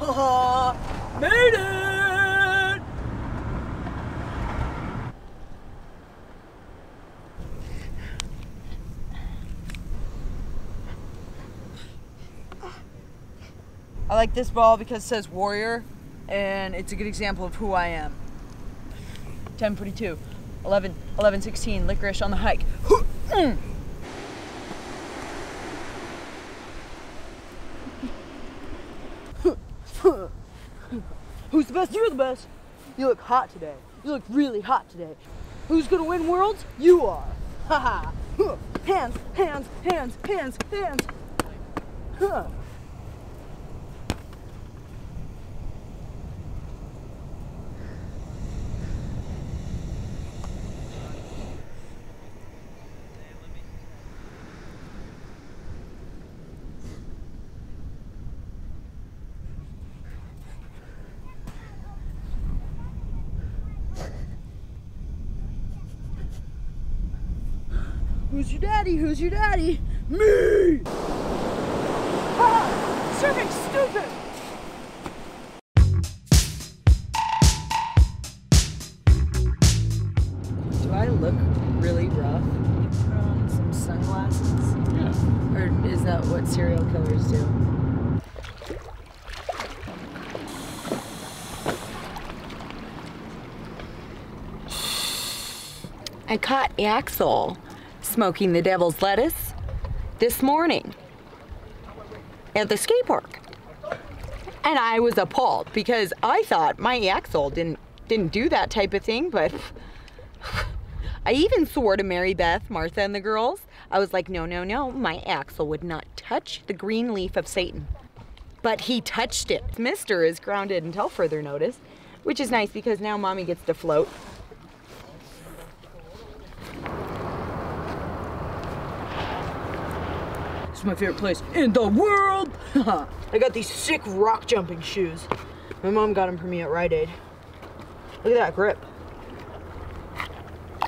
Haha! Made it! I like this ball because it says warrior and it's a good example of who I am. 1042, 11, 11, 16, licorice on the hike. Mm. Who's the best? You're the best. You look hot today. You look really hot today. Who's gonna win worlds? You are. Haha. hands, hands, hands, hands, hands. Huh. Who's your daddy? Who's your daddy? Me! Ah! Surfing stupid! Do I look really rough? Put on some sunglasses? Yeah. Or is that what serial killers do? I caught Axel smoking the devil's lettuce this morning at the skate park. And I was appalled because I thought my Axel didn't didn't do that type of thing, but I even swore to Mary Beth, Martha, and the girls. I was like, no, no, no, my Axel would not touch the green leaf of Satan. But he touched it. Mister is grounded until further notice, which is nice because now mommy gets to float. Is my favorite place in the world. I got these sick rock jumping shoes. My mom got them for me at Rite Aid. Look at that grip.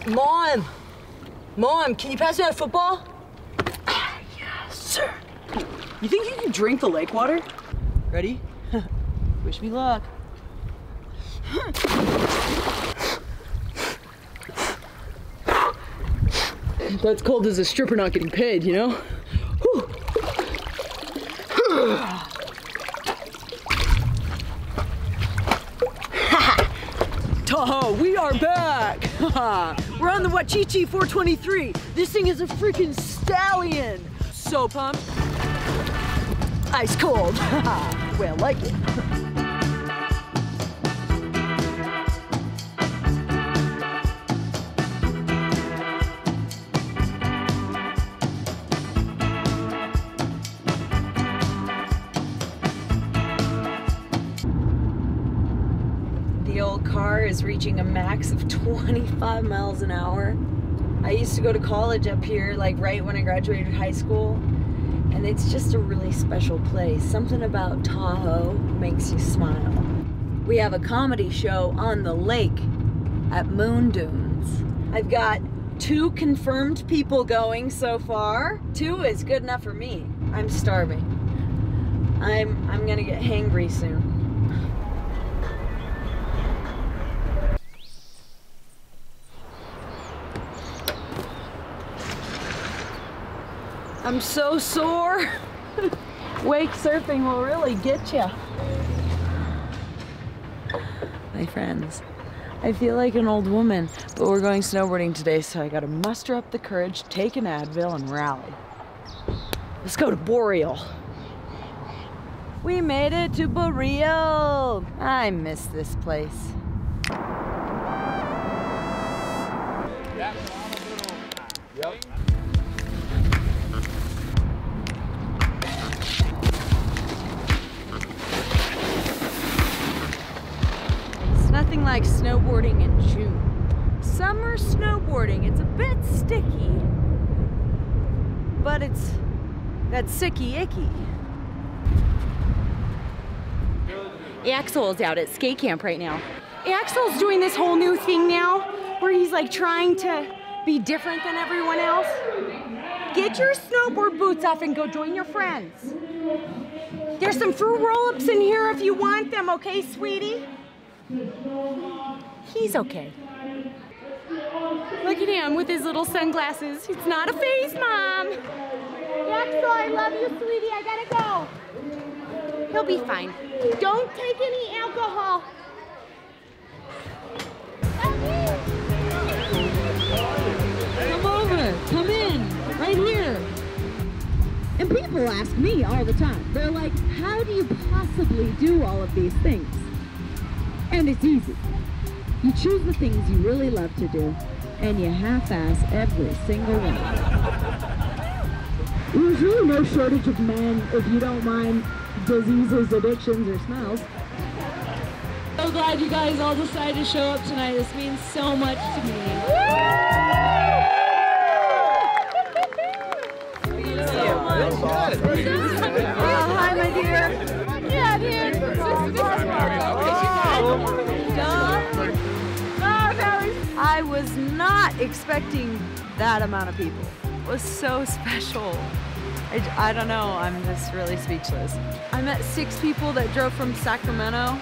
Mom! Mom, can you pass me that football? Ah, yes, sir. You think you can drink the lake water? Ready? Wish me luck. That's cold as a stripper not getting paid, you know? Tahoe, we are back! We're on the Wachichi 423. This thing is a freaking stallion. So pumped. Ice cold. well, like it. Is reaching a max of 25 miles an hour. I used to go to college up here, like right when I graduated high school, and it's just a really special place. Something about Tahoe makes you smile. We have a comedy show on the lake at Moon Dunes. I've got two confirmed people going so far. Two is good enough for me. I'm starving. I'm I'm gonna get hangry soon. I'm so sore. Wake surfing will really get you. My friends, I feel like an old woman, but we're going snowboarding today, so I gotta muster up the courage, take an Advil, and rally. Let's go to Boreal. We made it to Boreal. I miss this place. Snowboarding in June. Summer snowboarding, it's a bit sticky, but it's that sicky icky. Axel's out at skate camp right now. Axel's doing this whole new thing now where he's like trying to be different than everyone else. get your snowboard boots off and go join your friends. There's some fruit roll-ups in here if you want them, okay, sweetie? He's okay. Look at him with his little sunglasses. It's not a phase, Mom. Yaxel, I love you, sweetie. I gotta go. He'll be fine. Don't take any alcohol. Come over, come in, right here. And people ask me all the time. They're like, how do you possibly do all of these things? And it's easy. You choose the things you really love to do, and you half-ass every single one. There's really no shortage of men, if you don't mind diseases, addictions, or smells. So glad you guys all decided to show up tonight. This means so much to me. Oh, hi, my expecting that amount of people. It was so special. I don't know, I'm just really speechless. I met six people that drove from Sacramento.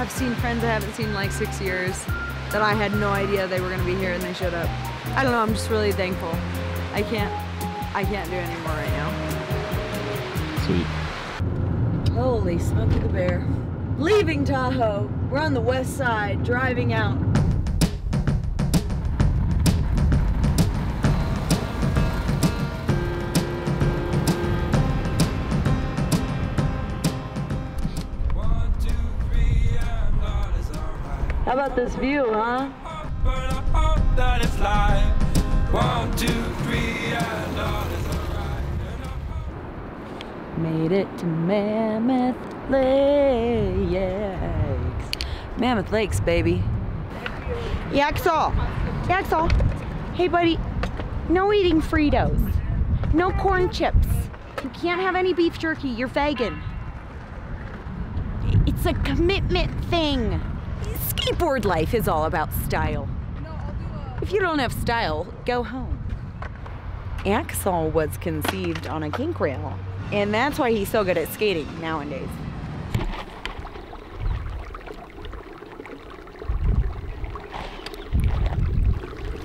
I've seen friends I haven't seen in like six years that I had no idea they were gonna be here and they showed up. I don't know, I'm just really thankful. I can't, I can't do any more right now. Sweet. Holy Smokey the Bear. Leaving Tahoe. We're on the west side, driving out. How about this view, huh? Made it to Mammoth Lakes. Mammoth Lakes, baby. Yaxel! Yaxel! Hey, buddy. No eating Fritos. No corn chips. You can't have any beef jerky. You're vegan. It's a commitment thing. Skateboard life is all about style. If you don't have style, go home. Axel was conceived on a kink rail, and that's why he's so good at skating nowadays.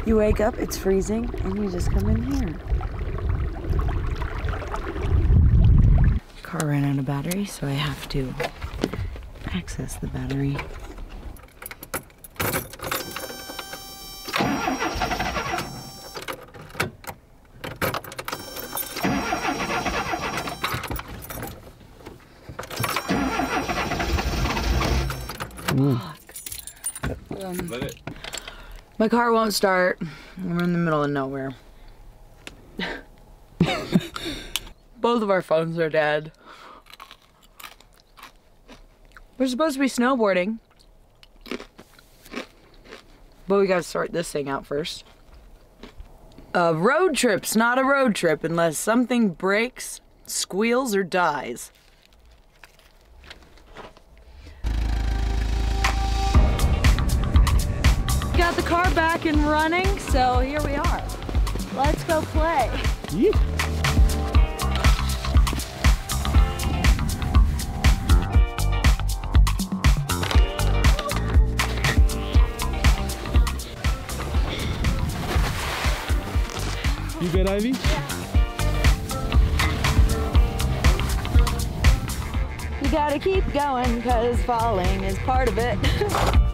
You wake up, it's freezing, and you just come in here. Car ran out of battery, so I have to access the battery. My car won't start. We're in the middle of nowhere. Both of our phones are dead. We're supposed to be snowboarding. But we gotta sort this thing out first. A road trip's not a road trip unless something breaks, squeals, or dies. Got the car back and running, so here we are. Let's go play. You good, Ivy? You gotta keep going, cause falling is part of it.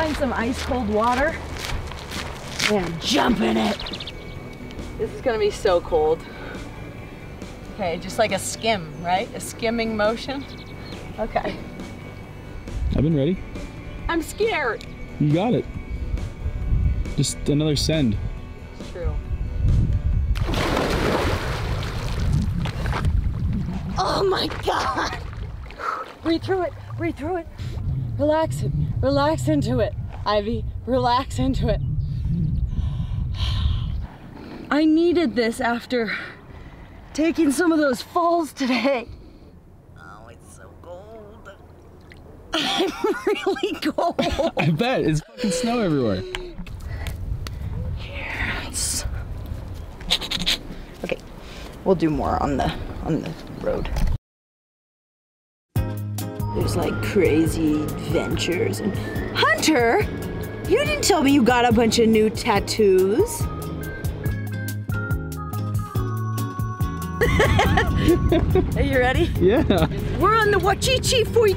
Find some ice cold water and jump in it. This is gonna be so cold. Okay, just like a skim, right? A skimming motion. Okay. I've been ready. I'm scared. You got it. Just another send. It's true. Oh my god! Breathe through it, breathe through it. Relax it, relax into it. Ivy, relax into it. I needed this after taking some of those falls today. Oh, it's so cold. I'm really cold. I bet it's fucking snow everywhere. Yes. Okay, we'll do more on the on the road. There's like crazy adventures and Hunter, you didn't tell me you got a bunch of new tattoos. Are you ready? Yeah. We're on the Wachichi Fui.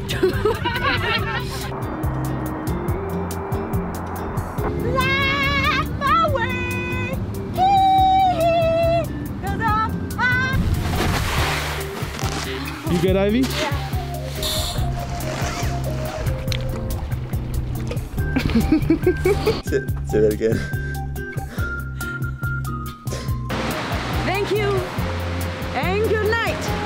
Laugh away. Hee hee. 'Cause I'm high. You good, Ivy? Say, say that again. Thank you and good night.